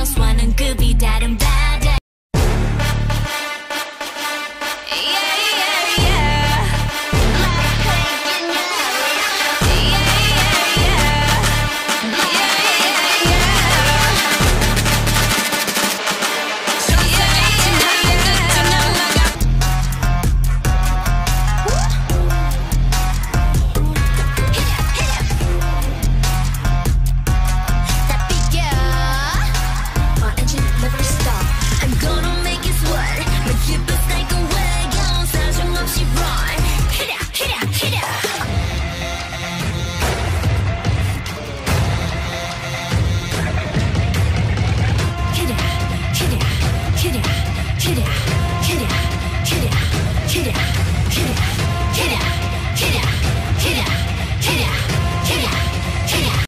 else wanna good